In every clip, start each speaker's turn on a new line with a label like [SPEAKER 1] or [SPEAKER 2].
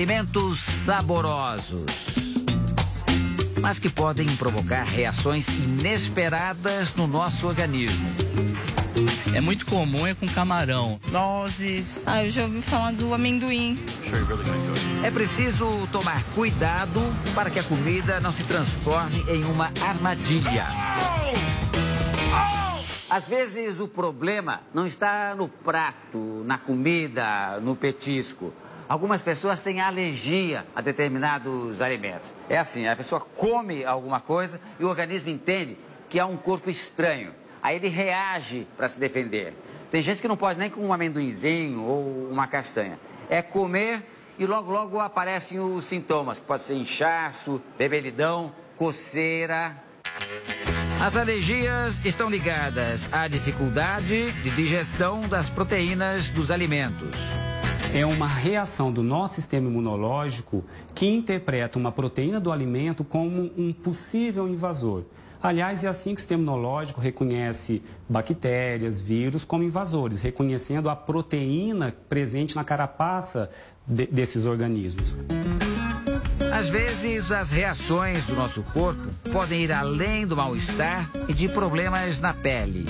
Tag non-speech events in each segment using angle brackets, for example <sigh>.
[SPEAKER 1] Alimentos saborosos, mas que podem provocar reações inesperadas no nosso organismo.
[SPEAKER 2] É muito comum é com camarão.
[SPEAKER 3] Nozes. Ah, eu já ouvi falar do amendoim.
[SPEAKER 1] É preciso tomar cuidado para que a comida não se transforme em uma armadilha. Às vezes o problema não está no prato, na comida, no petisco. Algumas pessoas têm alergia a determinados alimentos. É assim, a pessoa come alguma coisa e o organismo entende que há um corpo estranho. Aí ele reage para se defender. Tem gente que não pode nem com um amendoinzinho ou uma castanha. É comer e logo, logo aparecem os sintomas. Pode ser inchaço, bebelidão, coceira. As alergias estão ligadas à dificuldade de digestão das proteínas dos alimentos.
[SPEAKER 4] É uma reação do nosso sistema imunológico que interpreta uma proteína do alimento como um possível invasor. Aliás, é assim que o sistema imunológico reconhece bactérias, vírus como invasores, reconhecendo a proteína presente na carapaça de, desses organismos.
[SPEAKER 1] Às vezes, as reações do nosso corpo podem ir além do mal-estar e de problemas na pele.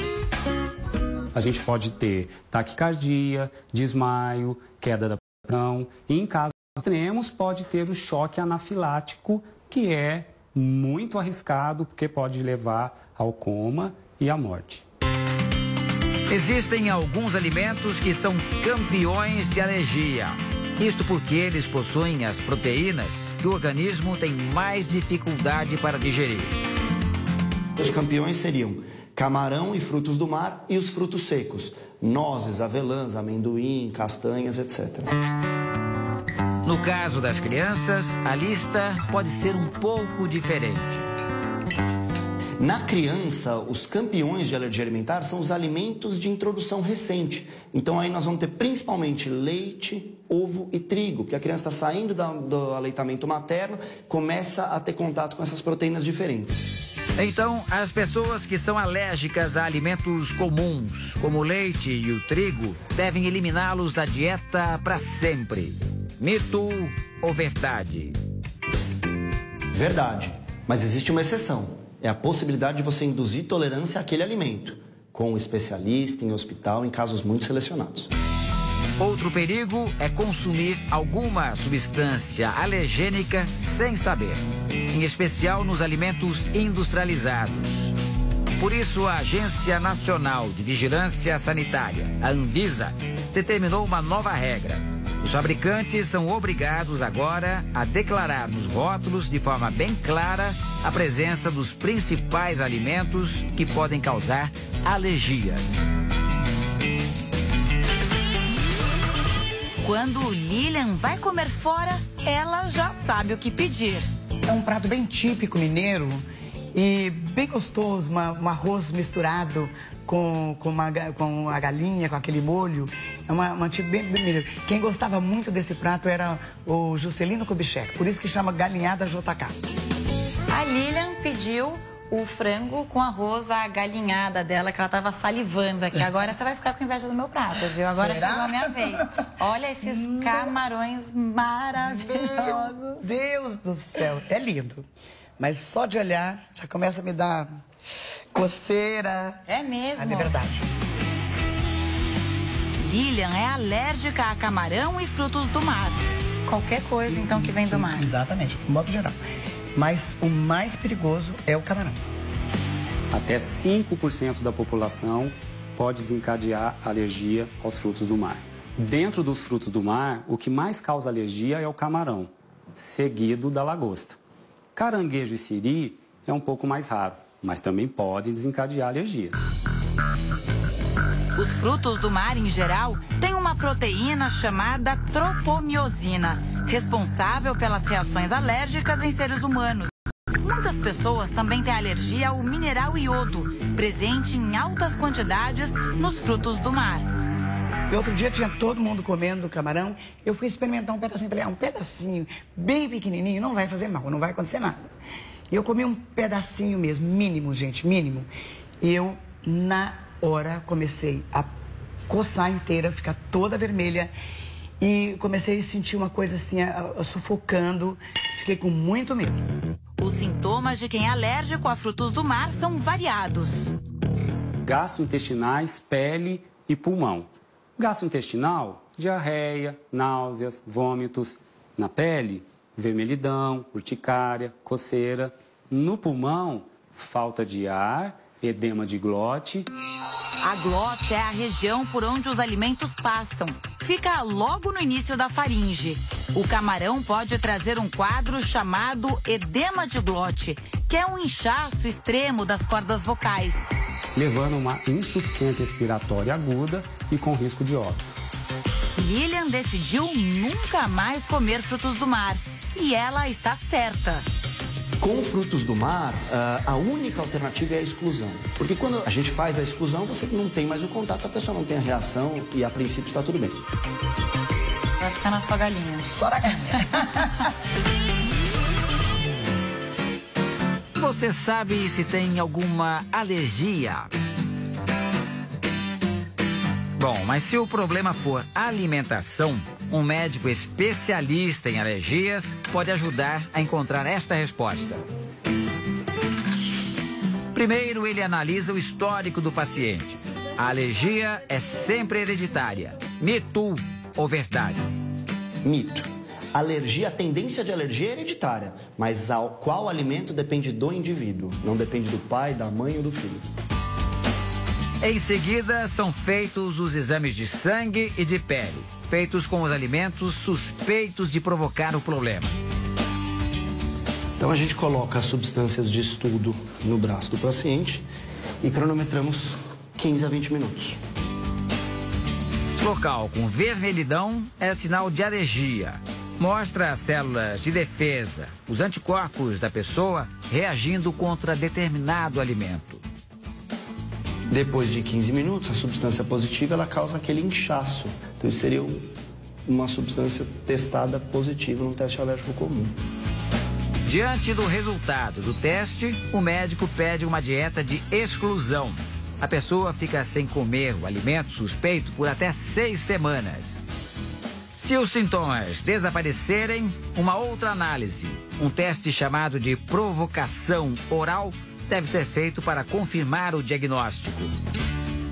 [SPEAKER 4] A gente pode ter taquicardia, desmaio, queda da pressão e, em casos extremos, pode ter o choque anafilático, que é muito arriscado porque pode levar ao coma e à morte.
[SPEAKER 1] Existem alguns alimentos que são campeões de alergia. Isto porque eles possuem as proteínas que o organismo tem mais dificuldade para digerir.
[SPEAKER 5] Os campeões seriam camarão e frutos do mar e os frutos secos, nozes, avelãs, amendoim, castanhas, etc.
[SPEAKER 1] No caso das crianças, a lista pode ser um pouco diferente.
[SPEAKER 5] Na criança, os campeões de alergia alimentar são os alimentos de introdução recente. Então aí nós vamos ter principalmente leite, ovo e trigo, porque a criança está saindo do aleitamento materno, começa a ter contato com essas proteínas diferentes.
[SPEAKER 1] Então, as pessoas que são alérgicas a alimentos comuns, como o leite e o trigo, devem eliminá-los da dieta para sempre. Mito ou verdade?
[SPEAKER 5] Verdade. Mas existe uma exceção é a possibilidade de você induzir tolerância àquele alimento, com um especialista, em hospital, em casos muito selecionados.
[SPEAKER 1] Outro perigo é consumir alguma substância alergênica sem saber, em especial nos alimentos industrializados. Por isso, a Agência Nacional de Vigilância Sanitária, a Anvisa, determinou uma nova regra os fabricantes são obrigados agora a declarar nos rótulos de forma bem clara a presença dos principais alimentos que podem causar alergias.
[SPEAKER 6] Quando Lilian vai comer fora, ela já sabe o que pedir.
[SPEAKER 7] É um prato bem típico mineiro e bem gostoso, uma, um arroz misturado com, com, uma, com a galinha, com aquele molho. É uma, uma tipo bem, bem Quem gostava muito desse prato era o Juscelino Kubitschek, por isso que chama galinhada JK.
[SPEAKER 6] A Lilian pediu o frango com arroz, a galinhada dela, que ela tava salivando aqui. Agora você vai ficar com inveja do meu prato, viu? Agora Será? chegou a minha vez. Olha esses camarões maravilhosos.
[SPEAKER 7] Meu Deus do céu, é lindo. Mas só de olhar já começa a me dar coceira.
[SPEAKER 6] É mesmo?
[SPEAKER 7] É verdade.
[SPEAKER 6] Lilian é alérgica a camarão e frutos do mar. Qualquer coisa, então, que vem do mar.
[SPEAKER 7] Exatamente, de modo geral. Mas o mais perigoso é o camarão.
[SPEAKER 4] Até 5% da população pode desencadear alergia aos frutos do mar. Dentro dos frutos do mar, o que mais causa alergia é o camarão, seguido da lagosta. Caranguejo e siri é um pouco mais raro mas também podem desencadear alergias.
[SPEAKER 6] Os frutos do mar, em geral, têm uma proteína chamada tropomiosina, responsável pelas reações alérgicas em seres humanos. Muitas pessoas também têm alergia ao mineral iodo, presente em altas quantidades nos frutos do mar.
[SPEAKER 7] E outro dia tinha todo mundo comendo camarão. Eu fui experimentar um pedacinho. Falei, ah, um pedacinho bem pequenininho, não vai fazer mal, não vai acontecer nada. E eu comi um pedacinho mesmo, mínimo, gente, mínimo. E eu, na hora, comecei a coçar inteira, ficar toda vermelha. e comecei a sentir uma coisa assim, a, a, sufocando. Fiquei com muito medo.
[SPEAKER 6] Os sintomas de quem é alérgico a frutos do mar são variados:
[SPEAKER 4] gastrointestinais, pele e pulmão. Gastrointestinal, diarreia, náuseas, vômitos. Na pele, vermelhidão, urticária, coceira. No pulmão, falta de ar, edema de glote.
[SPEAKER 6] A glote é a região por onde os alimentos passam. Fica logo no início da faringe. O camarão pode trazer um quadro chamado edema de glote, que é um inchaço extremo das cordas vocais.
[SPEAKER 4] Levando a uma insuficiência respiratória aguda e com risco de óbito.
[SPEAKER 6] Lilian decidiu nunca mais comer frutos do mar. E ela está certa.
[SPEAKER 5] Com frutos do mar, ah, a única alternativa é a exclusão. Porque quando a gente faz a exclusão, você não tem mais o contato, a pessoa não tem a reação e a princípio está tudo bem.
[SPEAKER 3] Vai ficar na sua galinha.
[SPEAKER 7] Na galinha.
[SPEAKER 1] Você sabe se tem alguma alergia? Bom, mas se o problema for alimentação, um médico especialista em alergias pode ajudar a encontrar esta resposta. Primeiro, ele analisa o histórico do paciente. A alergia é sempre hereditária. Mito ou verdade?
[SPEAKER 5] Mito. Alergia, a tendência de alergia é hereditária, mas ao qual alimento depende do indivíduo, não depende do pai, da mãe ou do filho.
[SPEAKER 1] Em seguida, são feitos os exames de sangue e de pele, feitos com os alimentos suspeitos de provocar o problema.
[SPEAKER 5] Então a gente coloca as substâncias de estudo no braço do paciente e cronometramos 15 a 20 minutos.
[SPEAKER 1] Local com vermelhidão é sinal de alergia. Mostra as células de defesa, os anticorpos da pessoa reagindo contra determinado alimento.
[SPEAKER 5] Depois de 15 minutos, a substância positiva ela causa aquele inchaço. Então isso seria uma substância testada positiva num teste alérgico comum.
[SPEAKER 1] Diante do resultado do teste, o médico pede uma dieta de exclusão. A pessoa fica sem comer o alimento suspeito por até seis semanas. Se os sintomas desaparecerem, uma outra análise, um teste chamado de provocação oral, deve ser feito para confirmar o diagnóstico.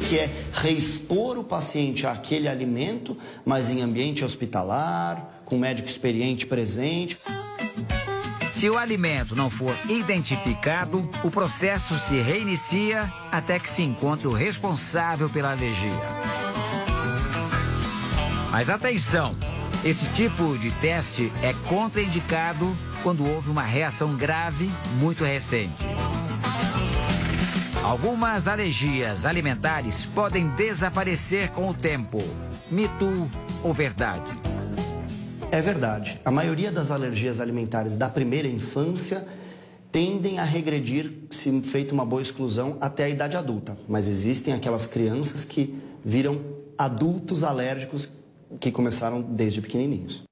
[SPEAKER 5] Que é reexpor o paciente àquele alimento, mas em ambiente hospitalar, com médico experiente presente.
[SPEAKER 1] Se o alimento não for identificado, o processo se reinicia até que se encontre o responsável pela alergia. Mas atenção! Esse tipo de teste é contraindicado quando houve uma reação grave muito recente. Algumas alergias alimentares podem desaparecer com o tempo. Mito ou verdade?
[SPEAKER 5] É verdade. A maioria das alergias alimentares da primeira infância tendem a regredir se feita uma boa exclusão até a idade adulta. Mas existem aquelas crianças que viram adultos alérgicos que começaram desde pequenininhos.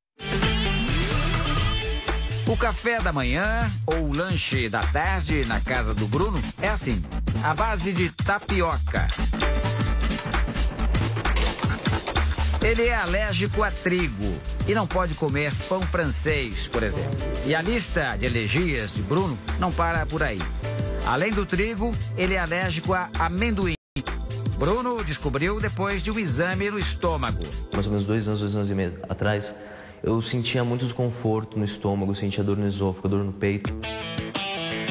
[SPEAKER 1] O café da manhã ou o lanche da tarde na casa do Bruno é assim, a base de tapioca. Ele é alérgico a trigo e não pode comer pão francês, por exemplo. E a lista de alergias de Bruno não para por aí. Além do trigo, ele é alérgico a amendoim. Bruno descobriu depois de um exame no estômago.
[SPEAKER 8] Mais ou menos dois anos, dois anos e meio atrás, eu sentia muito desconforto no estômago, sentia dor no esôfago, dor no peito.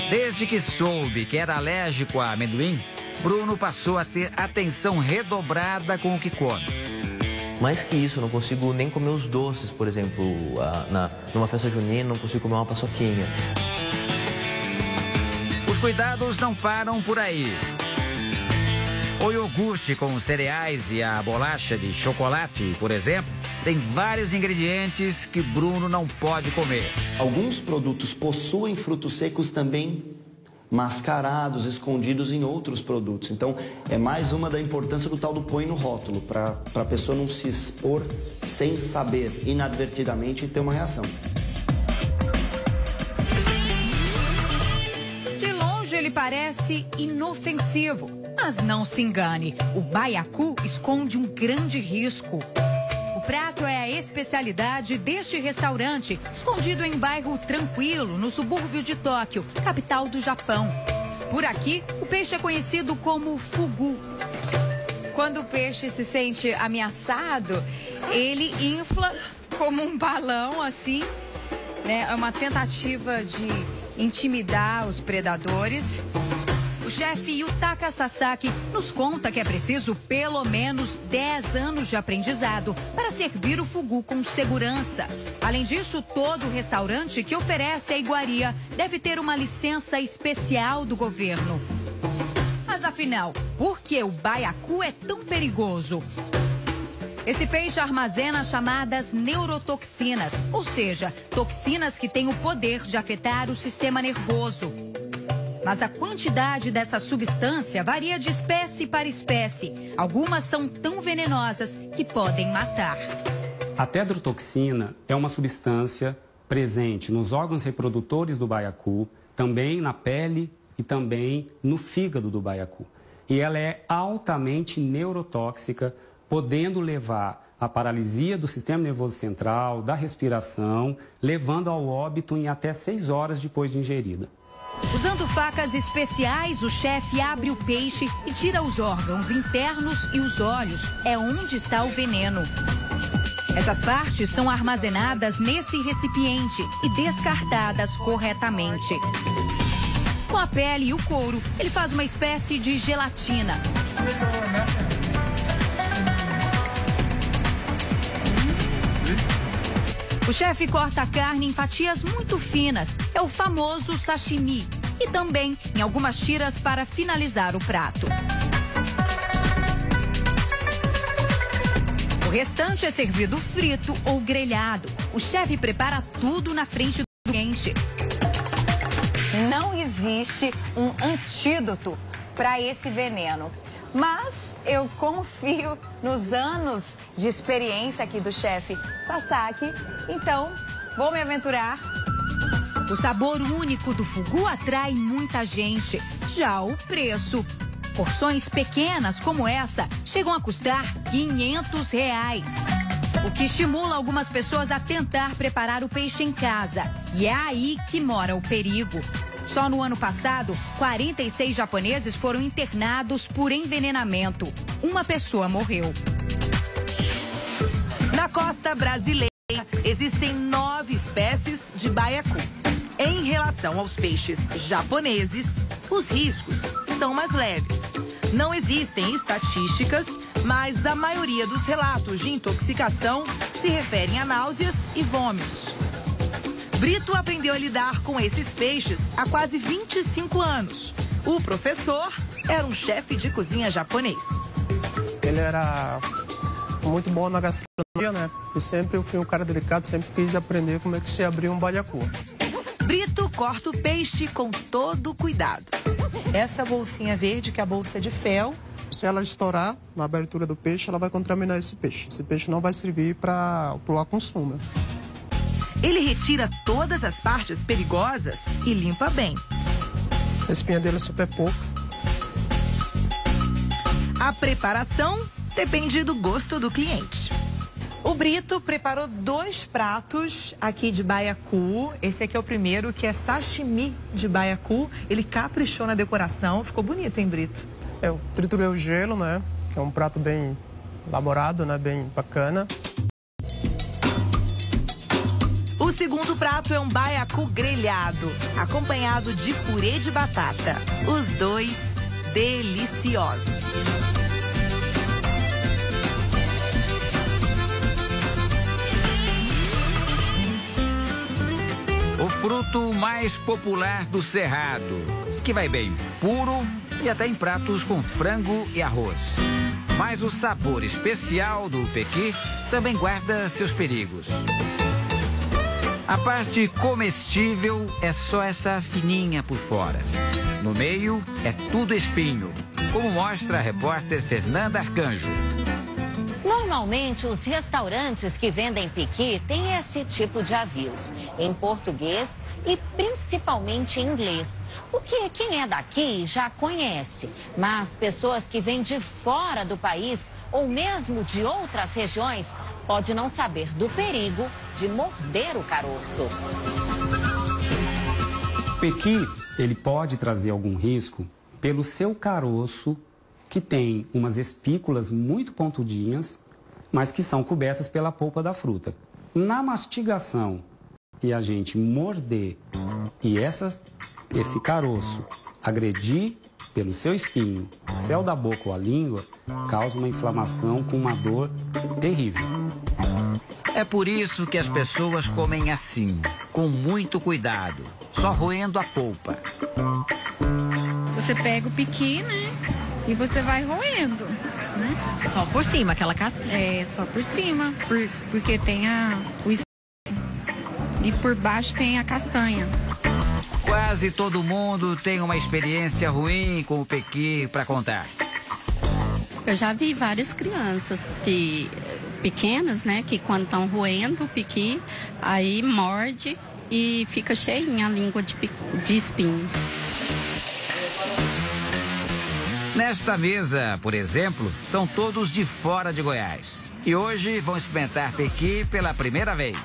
[SPEAKER 1] Desde que soube que era alérgico a amendoim, Bruno passou a ter atenção redobrada com o que come.
[SPEAKER 8] Mais que isso, eu não consigo nem comer os doces, por exemplo, na, numa festa junina, não consigo comer uma paçoquinha.
[SPEAKER 1] Os cuidados não param por aí. O iogurte com cereais e a bolacha de chocolate, por exemplo, tem vários ingredientes que Bruno não pode comer.
[SPEAKER 5] Alguns produtos possuem frutos secos também mascarados, escondidos em outros produtos. Então, é mais uma da importância do tal do põe no rótulo, para a pessoa não se expor sem saber, inadvertidamente, e ter uma reação.
[SPEAKER 9] De longe ele parece inofensivo, mas não se engane, o baiacu esconde um grande risco prato é a especialidade deste restaurante, escondido em bairro tranquilo, no subúrbio de Tóquio, capital do Japão. Por aqui, o peixe é conhecido como fugu.
[SPEAKER 3] Quando o peixe se sente ameaçado, ele infla como um balão assim, né? É uma tentativa de intimidar os predadores.
[SPEAKER 9] Chefe Yutaka Sasaki nos conta que é preciso pelo menos 10 anos de aprendizado para servir o fugu com segurança. Além disso, todo restaurante que oferece a iguaria deve ter uma licença especial do governo. Mas afinal, por que o baiacu é tão perigoso? Esse peixe armazena chamadas neurotoxinas, ou seja, toxinas que têm o poder de afetar o sistema nervoso. Mas a quantidade dessa substância varia de espécie para espécie. Algumas são tão venenosas que podem matar.
[SPEAKER 4] A tetrotoxina é uma substância presente nos órgãos reprodutores do baiacu, também na pele e também no fígado do baiacu. E ela é altamente neurotóxica, podendo levar à paralisia do sistema nervoso central, da respiração, levando ao óbito em até seis horas depois de ingerida.
[SPEAKER 9] Usando facas especiais, o chefe abre o peixe e tira os órgãos internos e os olhos. É onde está o veneno. Essas partes são armazenadas nesse recipiente e descartadas corretamente. Com a pele e o couro, ele faz uma espécie de gelatina. O chefe corta a carne em fatias muito finas. É o famoso sashimi. E também em algumas tiras para finalizar o prato. O restante é servido frito ou grelhado. O chefe prepara tudo na frente do cliente.
[SPEAKER 3] Não existe um antídoto para esse veneno. Mas eu confio nos anos de experiência aqui do chefe Sasaki. Então, vou me aventurar.
[SPEAKER 9] O sabor único do fugu atrai muita gente. Já o preço. Porções pequenas como essa chegam a custar 500 reais. O que estimula algumas pessoas a tentar preparar o peixe em casa. E é aí que mora o perigo. Só no ano passado, 46 japoneses foram internados por envenenamento. Uma pessoa morreu.
[SPEAKER 10] Na costa brasileira, existem nove espécies de baiacu. Em relação aos peixes japoneses, os riscos são mais leves. Não existem estatísticas, mas a maioria dos relatos de intoxicação se referem a náuseas e vômitos. Brito aprendeu a lidar com esses peixes há quase 25 anos. O professor era um chefe de cozinha japonês.
[SPEAKER 11] Ele era muito bom na gastronomia, né? E sempre eu fui um cara delicado, sempre quis aprender como é que se abria um baiacu.
[SPEAKER 10] Brito corta o peixe com todo cuidado. Essa bolsinha verde, que é a bolsa de fel,
[SPEAKER 11] se ela estourar na abertura do peixe, ela vai contaminar esse peixe. Esse peixe não vai servir para o consumo.
[SPEAKER 10] Ele retira todas as partes perigosas e limpa bem.
[SPEAKER 11] A espinha dele é super pouca.
[SPEAKER 10] A preparação depende do gosto do cliente. O Brito preparou dois pratos aqui de baiacu. Esse aqui é o primeiro, que é sashimi de baiacu. Ele caprichou na decoração. Ficou bonito, hein, Brito?
[SPEAKER 11] Eu triturei o gelo, né? Que é um prato bem elaborado, né? Bem bacana.
[SPEAKER 10] O segundo prato é um baiacu grelhado, acompanhado de purê de batata. Os dois deliciosos.
[SPEAKER 1] O fruto mais popular do Cerrado, que vai bem puro e até em pratos com frango e arroz. Mas o sabor especial do pequi também guarda seus perigos. A parte comestível é só essa fininha por fora. No meio é tudo espinho, como mostra a repórter Fernanda Arcanjo.
[SPEAKER 12] Normalmente, os restaurantes que vendem piqui têm esse tipo de aviso. Em português, e principalmente em inglês. O que quem é daqui já conhece, mas pessoas que vêm de fora do país ou mesmo de outras regiões pode não saber do perigo de morder o caroço.
[SPEAKER 4] O pequi, ele pode trazer algum risco pelo seu caroço, que tem umas espículas muito pontudinhas, mas que são cobertas pela polpa da fruta. Na mastigação, se a gente morder e essa, esse caroço agredir pelo seu espinho, o céu da boca ou a língua, causa uma inflamação com uma dor terrível.
[SPEAKER 1] É por isso que as pessoas comem assim, com muito cuidado, só roendo a polpa.
[SPEAKER 13] Você pega o piqui, né? E você vai roendo, né?
[SPEAKER 9] Só por cima, aquela casca.
[SPEAKER 13] É, só por cima, por, porque tem a, o e por baixo tem a castanha.
[SPEAKER 1] Quase todo mundo tem uma experiência ruim com o pequi para contar.
[SPEAKER 14] Eu já vi várias crianças que pequenas, né, que quando estão roendo o piqui, aí morde e fica cheinha a língua de, de espinhos.
[SPEAKER 1] Nesta mesa, por exemplo, são todos de fora de Goiás. E hoje vão experimentar pequi pela primeira vez.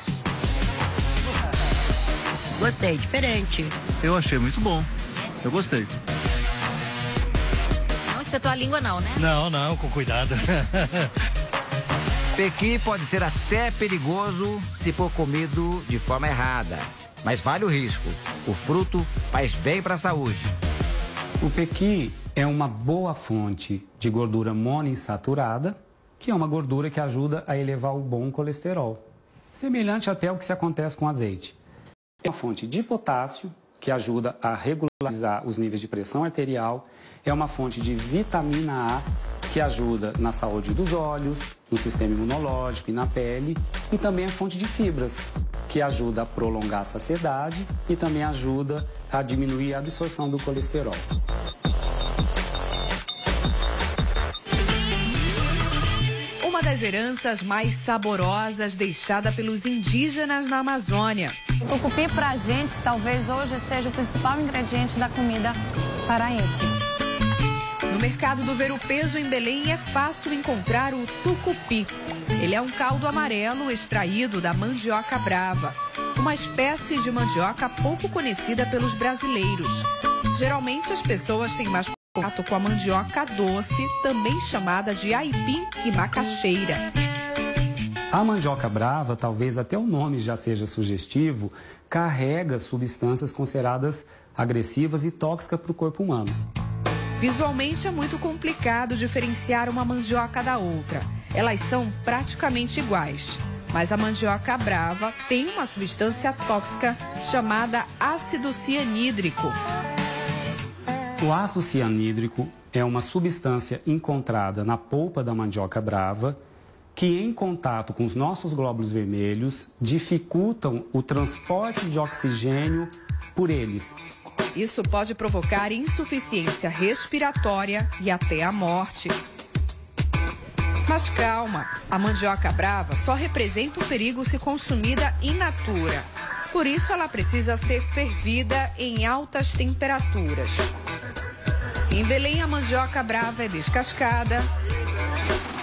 [SPEAKER 15] Gostei, diferente.
[SPEAKER 16] Eu achei muito bom. Eu gostei.
[SPEAKER 9] Não espetou a língua não, né?
[SPEAKER 16] Não, não, com cuidado. <laughs>
[SPEAKER 1] Pequi pode ser até perigoso se for comido de forma errada. Mas vale o risco. O fruto faz bem para a saúde.
[SPEAKER 4] O pequi é uma boa fonte de gordura monoinsaturada, que é uma gordura que ajuda a elevar o bom colesterol. Semelhante até ao que se acontece com azeite. É uma fonte de potássio, que ajuda a regularizar os níveis de pressão arterial. É uma fonte de vitamina A, que ajuda na saúde dos olhos, no sistema imunológico e na pele. E também é fonte de fibras, que ajuda a prolongar a saciedade e também ajuda a diminuir a absorção do colesterol.
[SPEAKER 17] Uma das heranças mais saborosas deixada pelos indígenas na Amazônia.
[SPEAKER 3] O tucupi, pra gente, talvez hoje seja o principal ingrediente da comida paraense.
[SPEAKER 17] No mercado do Ver o Peso, em Belém, é fácil encontrar o tucupi. Ele é um caldo amarelo extraído da mandioca brava, uma espécie de mandioca pouco conhecida pelos brasileiros. Geralmente, as pessoas têm mais contato com a mandioca doce, também chamada de aipim e macaxeira.
[SPEAKER 4] A mandioca brava, talvez até o nome já seja sugestivo, carrega substâncias consideradas agressivas e tóxicas para o corpo humano.
[SPEAKER 17] Visualmente é muito complicado diferenciar uma mandioca da outra. Elas são praticamente iguais. Mas a mandioca brava tem uma substância tóxica chamada ácido cianídrico.
[SPEAKER 4] O ácido cianídrico é uma substância encontrada na polpa da mandioca brava que, em contato com os nossos glóbulos vermelhos, dificultam o transporte de oxigênio por eles.
[SPEAKER 17] Isso pode provocar insuficiência respiratória e até a morte. Mas calma, a mandioca brava só representa um perigo se consumida in natura. Por isso, ela precisa ser fervida em altas temperaturas. Em Belém, a mandioca brava é descascada,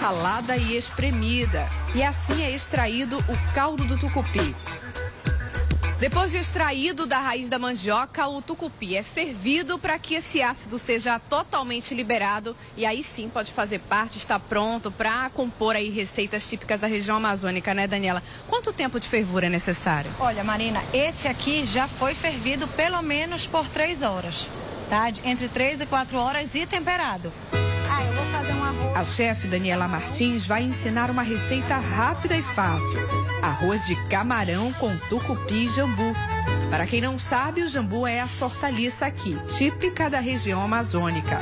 [SPEAKER 17] ralada e espremida. E assim é extraído o caldo do tucupi. Depois de extraído da raiz da mandioca, o tucupi é fervido para que esse ácido seja totalmente liberado e aí sim pode fazer parte, está pronto para compor aí receitas típicas da região amazônica, né, Daniela? Quanto tempo de fervura é necessário?
[SPEAKER 3] Olha, Marina, esse aqui já foi fervido pelo menos por três horas, tá? Entre três e quatro horas e temperado. Ah, eu vou fazer.
[SPEAKER 17] A chefe Daniela Martins vai ensinar uma receita rápida e fácil: arroz de camarão com tucupi e jambu. Para quem não sabe, o jambu é a hortaliça aqui, típica da região amazônica.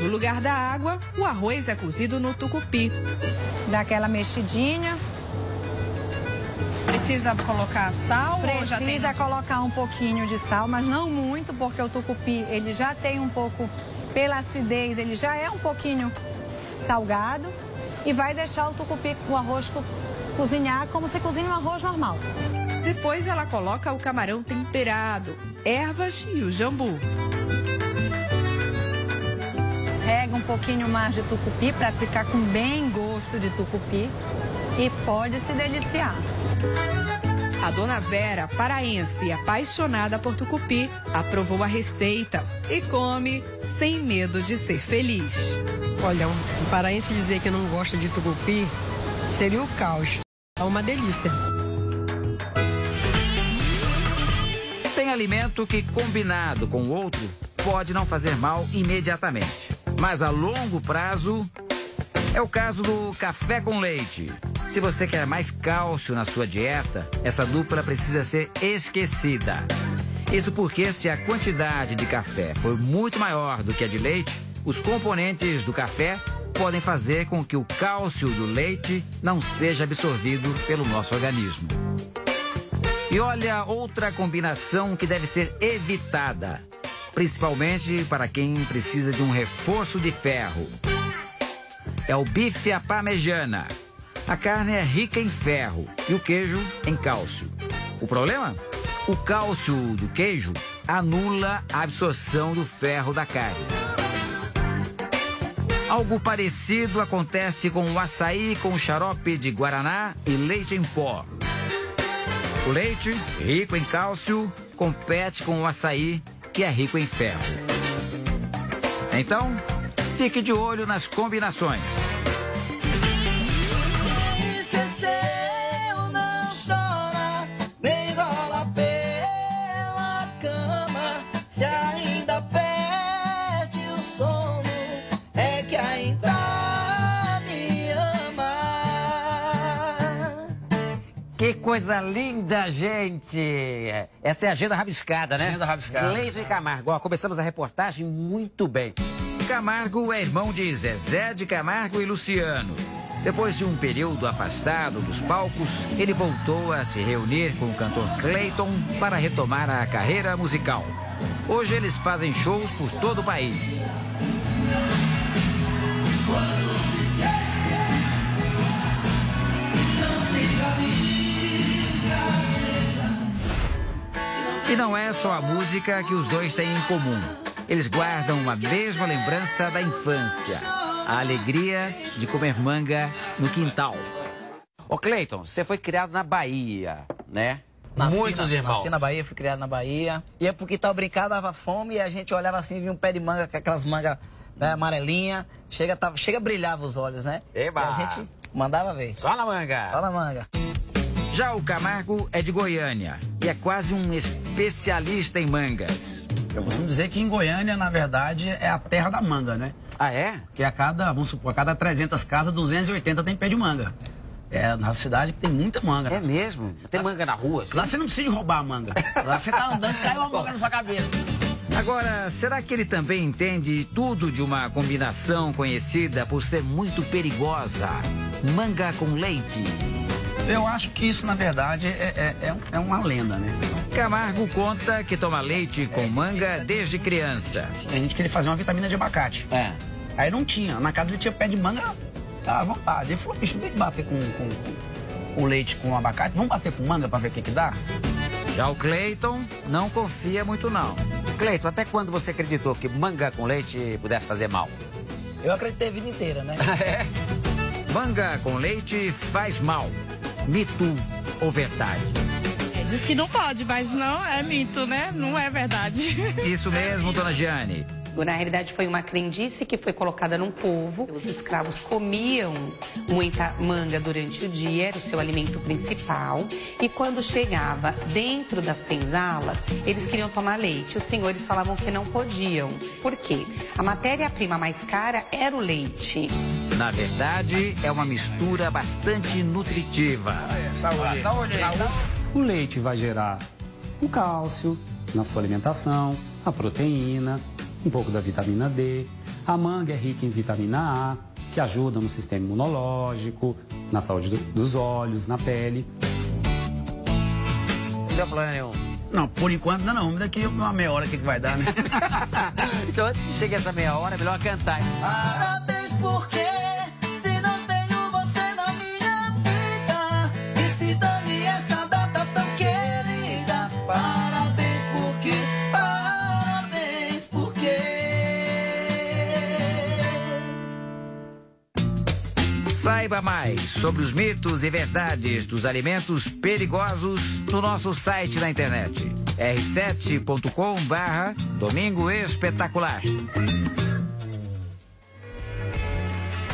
[SPEAKER 17] No lugar da água, o arroz é cozido no tucupi.
[SPEAKER 3] Dá aquela mexidinha.
[SPEAKER 17] Precisa colocar sal
[SPEAKER 3] Precisa
[SPEAKER 17] tem?
[SPEAKER 3] colocar um pouquinho de sal, mas não muito, porque o tucupi ele já tem um pouco, pela acidez, ele já é um pouquinho salgado. E vai deixar o tucupi, o arroz co- cozinhar como se cozinha um arroz normal.
[SPEAKER 17] Depois ela coloca o camarão temperado, ervas e o jambu.
[SPEAKER 18] Rega um pouquinho mais de tucupi para ficar com bem gosto de tucupi e pode se deliciar.
[SPEAKER 17] A dona Vera, paraense e apaixonada por tucupi, aprovou a receita e come sem medo de ser feliz.
[SPEAKER 19] Olha, um paraense dizer que não gosta de tucupi seria o caos. É uma delícia.
[SPEAKER 1] Tem alimento que, combinado com o outro, pode não fazer mal imediatamente. Mas a longo prazo, é o caso do café com leite. Se você quer mais cálcio na sua dieta, essa dupla precisa ser esquecida. Isso porque, se a quantidade de café for muito maior do que a de leite, os componentes do café podem fazer com que o cálcio do leite não seja absorvido pelo nosso organismo. E olha outra combinação que deve ser evitada, principalmente para quem precisa de um reforço de ferro. É o bife à parmejana. A carne é rica em ferro e o queijo em cálcio. O problema? O cálcio do queijo anula a absorção do ferro da carne. Algo parecido acontece com o açaí com xarope de guaraná e leite em pó. O leite, rico em cálcio, compete com o açaí, que é rico em ferro. Então, fique de olho nas combinações. Coisa linda, gente! Essa é a agenda rabiscada, né?
[SPEAKER 20] Agenda rabiscada.
[SPEAKER 1] Cleiton e Camargo. Ó, começamos a reportagem muito bem. Camargo é irmão de Zezé de Camargo e Luciano. Depois de um período afastado dos palcos, ele voltou a se reunir com o cantor Clayton para retomar a carreira musical. Hoje eles fazem shows por todo o país. E não é só a música que os dois têm em comum. Eles guardam uma mesma lembrança da infância. A alegria de comer manga no quintal. Ô Cleiton, você foi criado na Bahia, né?
[SPEAKER 20] Nasci
[SPEAKER 1] Muitos
[SPEAKER 20] na,
[SPEAKER 1] irmãos.
[SPEAKER 20] Nasci na Bahia, fui criado na Bahia. E é porque tal brincar, dava fome e a gente olhava assim, via um pé de manga, com aquelas mangas né, amarelinha. Chega, tava, chega brilhava os olhos, né?
[SPEAKER 1] Eba!
[SPEAKER 20] E a gente mandava ver.
[SPEAKER 1] Só na manga.
[SPEAKER 20] Só na manga.
[SPEAKER 1] Já o Camargo é de Goiânia e é quase um especialista em mangas.
[SPEAKER 20] Eu costumo dizer que em Goiânia, na verdade, é a terra da manga, né?
[SPEAKER 1] Ah, é?
[SPEAKER 20] Porque a cada, vamos supor, a cada 300 casas, 280 tem pé de manga. É na cidade que tem muita manga.
[SPEAKER 1] É mesmo? Tem manga na rua?
[SPEAKER 20] Lá você não precisa roubar a manga. Lá você tá andando e cai uma manga na sua cabeça.
[SPEAKER 1] Agora, será que ele também entende tudo de uma combinação conhecida por ser muito perigosa? Manga com leite.
[SPEAKER 20] Eu acho que isso, na verdade, é, é, é, é uma lenda, né?
[SPEAKER 1] Camargo conta que toma leite com manga desde criança.
[SPEAKER 20] A gente queria fazer uma vitamina de abacate.
[SPEAKER 1] É.
[SPEAKER 20] Aí não tinha. Na casa ele tinha pé de manga à vontade. Ele falou, bicho, em vez de bater com, com, com leite com abacate, vamos bater com manga pra ver o que que dá?
[SPEAKER 1] Já o Cleiton não confia muito não. Cleiton, até quando você acreditou que manga com leite pudesse fazer mal?
[SPEAKER 20] Eu acreditei a vida inteira, né? <laughs>
[SPEAKER 1] é? Manga com leite faz mal. Mito ou verdade?
[SPEAKER 21] Diz que não pode, mas não é mito, né? Não é verdade.
[SPEAKER 1] Isso mesmo, <laughs> dona Giane.
[SPEAKER 22] Na realidade, foi uma crendice que foi colocada num povo. Os escravos comiam muita manga durante o dia, era o seu alimento principal. E quando chegava dentro das senzalas, eles queriam tomar leite. Os senhores falavam que não podiam. Por quê? A matéria-prima mais cara era o leite.
[SPEAKER 1] Na verdade, é uma mistura bastante nutritiva.
[SPEAKER 20] Saúde. Saúde.
[SPEAKER 4] O leite vai gerar o cálcio na sua alimentação, a proteína, um pouco da vitamina D. A manga é rica em vitamina A, que ajuda no sistema imunológico, na saúde do- dos olhos, na pele.
[SPEAKER 1] Não problema nenhum.
[SPEAKER 20] Não, por enquanto ainda não. Daqui uma meia hora o que, que vai dar, né? <laughs>
[SPEAKER 1] então antes que chegue essa meia hora, é melhor cantar.
[SPEAKER 23] Parabéns porque
[SPEAKER 1] Saiba mais sobre os mitos e verdades dos alimentos perigosos no nosso site na internet r7.com barra Domingo Espetacular.